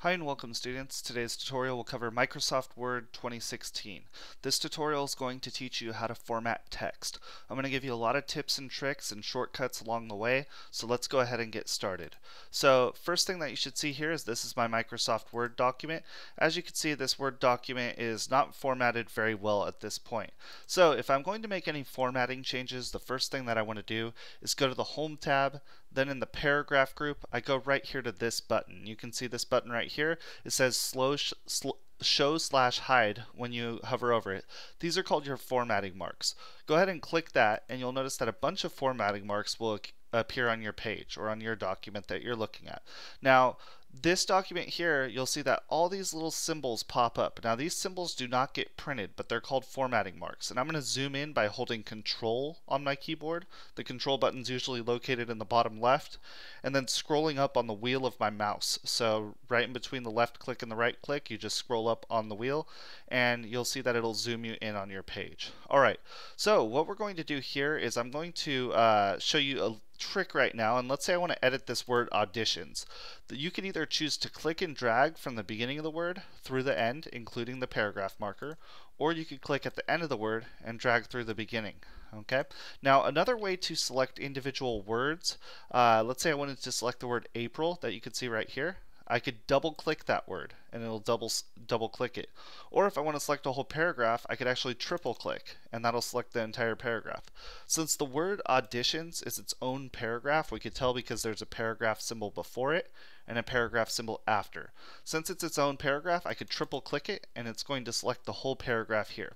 Hi and welcome students. Today's tutorial will cover Microsoft Word 2016. This tutorial is going to teach you how to format text. I'm going to give you a lot of tips and tricks and shortcuts along the way, so let's go ahead and get started. So first thing that you should see here is this is my Microsoft Word document. As you can see this Word document is not formatted very well at this point. So if I'm going to make any formatting changes, the first thing that I want to do is go to the Home tab, then in the paragraph group, I go right here to this button. You can see this button right here. It says slow sh sl show slash hide when you hover over it. These are called your formatting marks. Go ahead and click that and you'll notice that a bunch of formatting marks will appear on your page or on your document that you're looking at. Now this document here, you'll see that all these little symbols pop up. Now these symbols do not get printed, but they're called formatting marks. And I'm going to zoom in by holding control on my keyboard. The control button's usually located in the bottom left. And then scrolling up on the wheel of my mouse. So right in between the left click and the right click, you just scroll up on the wheel and you'll see that it'll zoom you in on your page. Alright, so what we're going to do here is I'm going to uh, show you a trick right now and let's say I want to edit this word auditions. You can either choose to click and drag from the beginning of the word through the end including the paragraph marker or you could click at the end of the word and drag through the beginning okay? Now another way to select individual words uh, let's say I wanted to select the word April that you can see right here I could double click that word and it'll double double click it. Or if I want to select a whole paragraph, I could actually triple click and that'll select the entire paragraph. Since the word auditions is its own paragraph, we could tell because there's a paragraph symbol before it and a paragraph symbol after. Since it's its own paragraph, I could triple click it and it's going to select the whole paragraph here.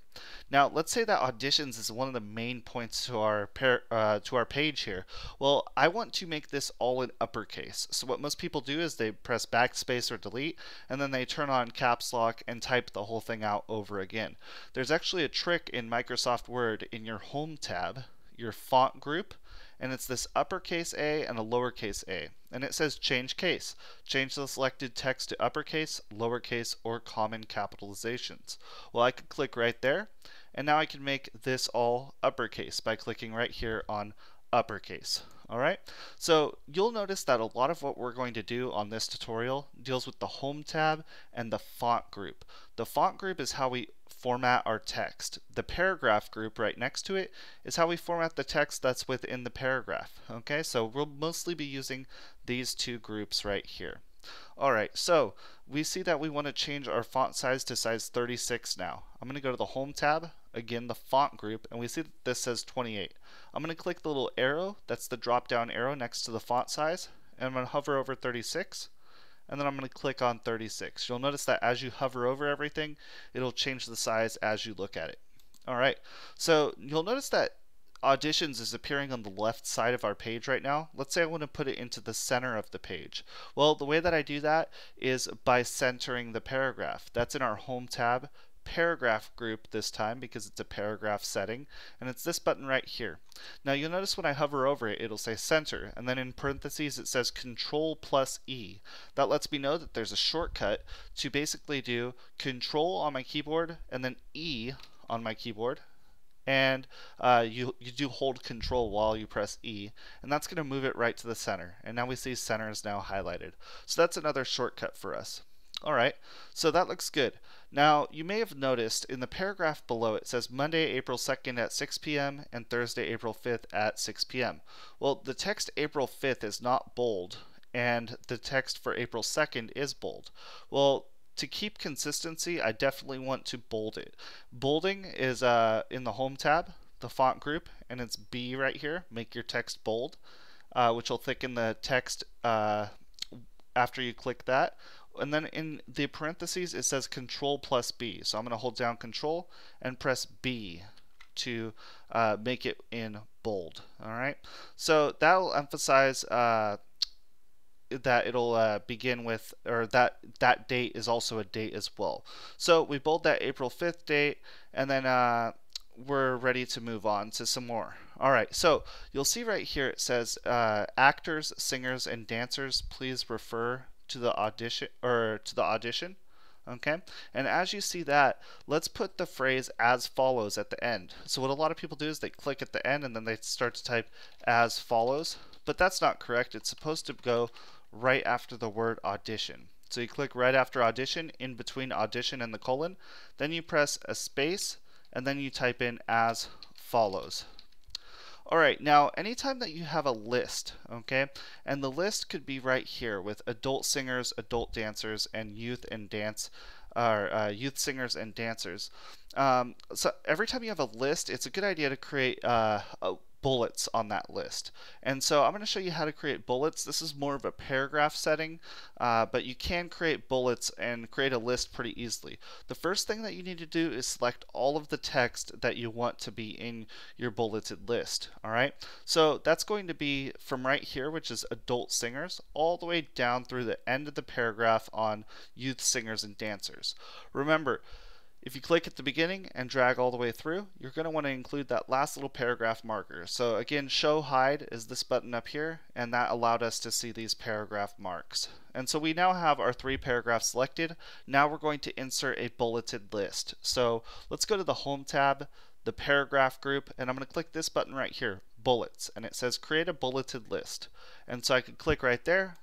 Now, let's say that auditions is one of the main points to our uh, to our page here. Well, I want to make this all in uppercase. So what most people do is they press backspace or delete and then they turn on caps lock and type the whole thing out over again. There's actually a trick in Microsoft Word in your home tab, your font group, and it's this uppercase A and a lowercase a. And it says change case. Change the selected text to uppercase, lowercase, or common capitalizations. Well, I could click right there, and now I can make this all uppercase by clicking right here on uppercase. Alright, so you'll notice that a lot of what we're going to do on this tutorial deals with the Home tab and the Font group. The Font group is how we format our text. The paragraph group right next to it is how we format the text that's within the paragraph. Okay, so we'll mostly be using these two groups right here. Alright, so we see that we want to change our font size to size 36 now. I'm going to go to the Home tab, again the font group, and we see that this says 28. I'm going to click the little arrow, that's the drop down arrow next to the font size, and I'm going to hover over 36 and then I'm going to click on 36. You'll notice that as you hover over everything, it'll change the size as you look at it. Alright, so you'll notice that auditions is appearing on the left side of our page right now. Let's say I want to put it into the center of the page. Well, the way that I do that is by centering the paragraph. That's in our home tab paragraph group this time because it's a paragraph setting and it's this button right here. Now you'll notice when I hover over it it'll say center and then in parentheses it says control plus E. That lets me know that there's a shortcut to basically do control on my keyboard and then E on my keyboard and uh, you, you do hold control while you press E and that's going to move it right to the center and now we see center is now highlighted so that's another shortcut for us alright so that looks good now, you may have noticed in the paragraph below it says Monday, April 2nd at 6 p.m. and Thursday, April 5th at 6 p.m. Well, the text April 5th is not bold, and the text for April 2nd is bold. Well, to keep consistency, I definitely want to bold it. Bolding is uh, in the Home tab, the font group, and it's B right here, make your text bold, uh, which will thicken the text uh, after you click that and then in the parentheses it says control plus B. So I'm going to hold down control and press B to uh, make it in bold. All right. So that will emphasize uh, that it'll uh, begin with, or that that date is also a date as well. So we bold that April 5th date, and then uh, we're ready to move on to some more. All right, so you'll see right here it says uh, actors, singers, and dancers, please refer to the audition or to the audition okay and as you see that let's put the phrase as follows at the end so what a lot of people do is they click at the end and then they start to type as follows but that's not correct it's supposed to go right after the word audition So you click right after audition, in between audition and the colon. Then you press a space, and then you type in as follows. Alright, now anytime that you have a list, okay, and the list could be right here with adult singers, adult dancers, and youth and dance, or uh, youth singers and dancers. Um, so every time you have a list, it's a good idea to create uh, a bullets on that list. And so I'm going to show you how to create bullets. This is more of a paragraph setting, uh, but you can create bullets and create a list pretty easily. The first thing that you need to do is select all of the text that you want to be in your bulleted list. All right, so that's going to be from right here, which is adult singers, all the way down through the end of the paragraph on youth singers and dancers. Remember, if you click at the beginning and drag all the way through, you're going to want to include that last little paragraph marker. So again, show hide is this button up here, and that allowed us to see these paragraph marks. And so we now have our three paragraphs selected. Now we're going to insert a bulleted list. So let's go to the Home tab, the paragraph group, and I'm going to click this button right here, bullets, and it says create a bulleted list. And so I could click right there,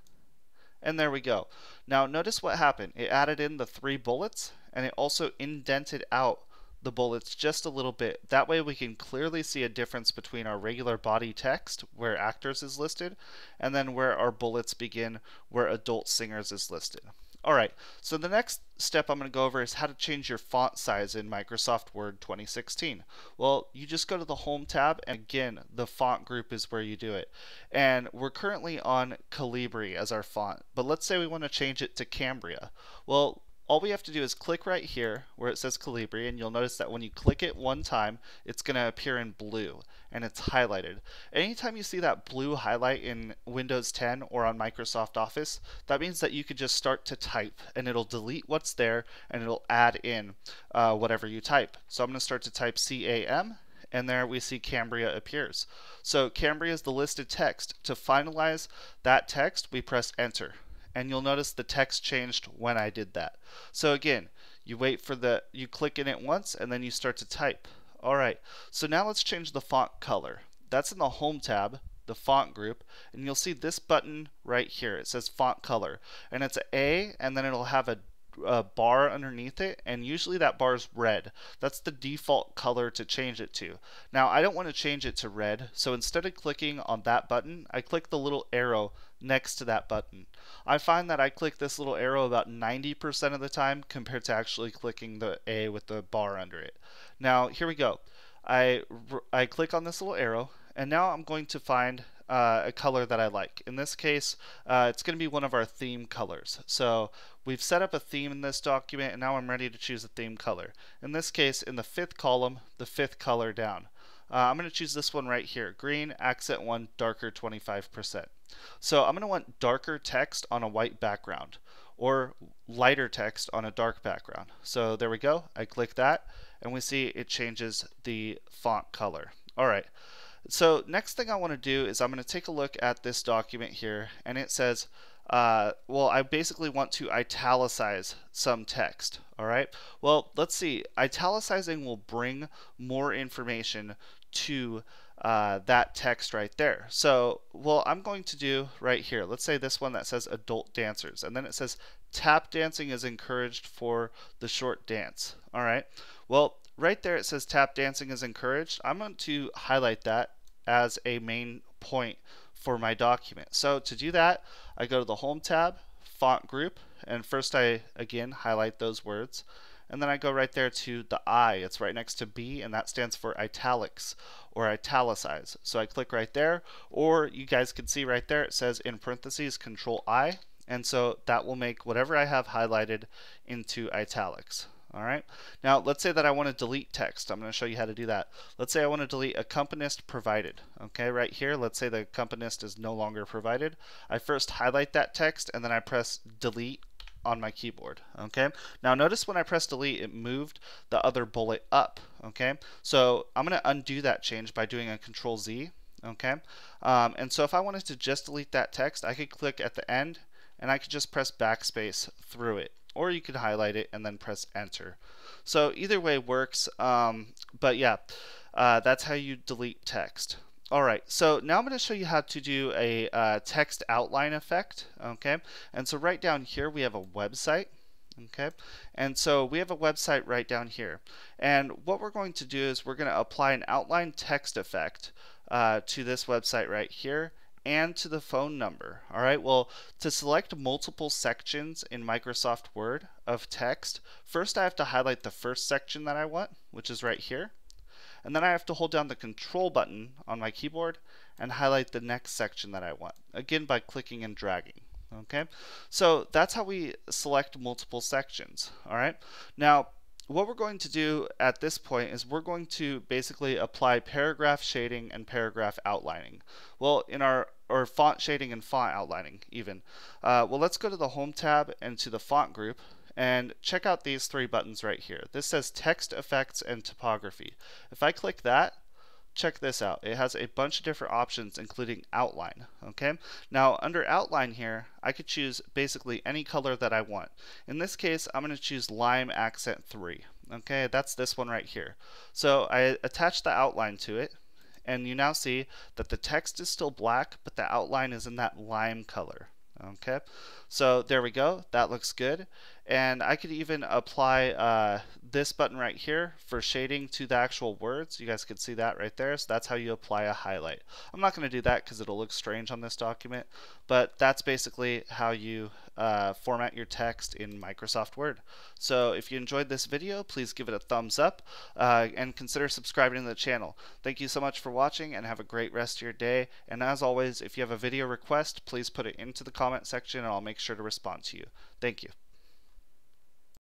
and there we go. Now notice what happened. It added in the three bullets and it also indented out the bullets just a little bit. That way we can clearly see a difference between our regular body text where actors is listed and then where our bullets begin where adult singers is listed. Alright, so the next step I'm going to go over is how to change your font size in Microsoft Word 2016. Well, you just go to the Home tab, and again, the font group is where you do it. And we're currently on Calibri as our font, but let's say we want to change it to Cambria. Well, all we have to do is click right here where it says Calibri and you'll notice that when you click it one time it's going to appear in blue and it's highlighted. Anytime you see that blue highlight in Windows 10 or on Microsoft Office that means that you could just start to type and it'll delete what's there and it'll add in uh, whatever you type. So I'm going to start to type CAM and there we see Cambria appears. So Cambria is the listed text. To finalize that text we press enter and you'll notice the text changed when I did that. So again, you wait for the, you click in it once and then you start to type. Alright, so now let's change the font color. That's in the Home tab, the font group, and you'll see this button right here. It says font color, and it's A, and then it'll have a a bar underneath it and usually that bar is red. That's the default color to change it to. Now I don't want to change it to red so instead of clicking on that button I click the little arrow next to that button. I find that I click this little arrow about 90% of the time compared to actually clicking the A with the bar under it. Now here we go. I, I click on this little arrow and now I'm going to find uh, a color that I like. In this case, uh, it's going to be one of our theme colors. So we've set up a theme in this document, and now I'm ready to choose a theme color. In this case, in the fifth column, the fifth color down. Uh, I'm going to choose this one right here, green, accent 1, darker 25%. So I'm going to want darker text on a white background or lighter text on a dark background. So there we go. I click that and we see it changes the font color. All right. So next thing I want to do is I'm going to take a look at this document here and it says uh, well I basically want to italicize some text alright well let's see italicizing will bring more information to uh, that text right there. So well I'm going to do right here. Let's say this one that says adult dancers and then it says tap dancing is encouraged for the short dance. Alright well right there it says tap dancing is encouraged. I'm going to highlight that as a main point for my document. So to do that, I go to the Home tab, Font Group, and first I, again, highlight those words. And then I go right there to the I. It's right next to B, and that stands for italics or italicize. So I click right there, or you guys can see right there, it says in parentheses, Control I. And so that will make whatever I have highlighted into italics. All right. Now, let's say that I want to delete text. I'm going to show you how to do that. Let's say I want to delete accompanist provided. Okay, right here, let's say the accompanist is no longer provided. I first highlight that text and then I press delete on my keyboard. Okay. Now, notice when I press delete, it moved the other bullet up. Okay. So I'm going to undo that change by doing a Control Z. Okay. Um, and so if I wanted to just delete that text, I could click at the end and I could just press backspace through it or you could highlight it and then press enter. So either way works, um, but yeah, uh, that's how you delete text. Alright, so now I'm going to show you how to do a uh, text outline effect, okay? And so right down here we have a website, okay? And so we have a website right down here. And what we're going to do is we're going to apply an outline text effect uh, to this website right here and to the phone number. All right, well, to select multiple sections in Microsoft Word of text, first I have to highlight the first section that I want, which is right here. And then I have to hold down the control button on my keyboard and highlight the next section that I want, again by clicking and dragging. Okay, so that's how we select multiple sections. All right, now what we're going to do at this point is we're going to basically apply paragraph shading and paragraph outlining. Well, in our or font shading and font outlining even. Uh, well, let's go to the Home tab and to the Font group and check out these three buttons right here. This says Text Effects and Typography. If I click that, check this out. It has a bunch of different options including outline. Okay. Now under outline here, I could choose basically any color that I want. In this case, I'm going to choose lime accent 3. Okay, that's this one right here. So I attach the outline to it and you now see that the text is still black, but the outline is in that lime color. Okay, so there we go. That looks good. And I could even apply uh, this button right here for shading to the actual words. You guys can see that right there. So that's how you apply a highlight. I'm not going to do that because it'll look strange on this document, but that's basically how you uh, format your text in Microsoft Word. So if you enjoyed this video, please give it a thumbs up uh, and consider subscribing to the channel. Thank you so much for watching and have a great rest of your day. And as always, if you have a video request, please put it into the comment section and I'll make sure to respond to you. Thank you.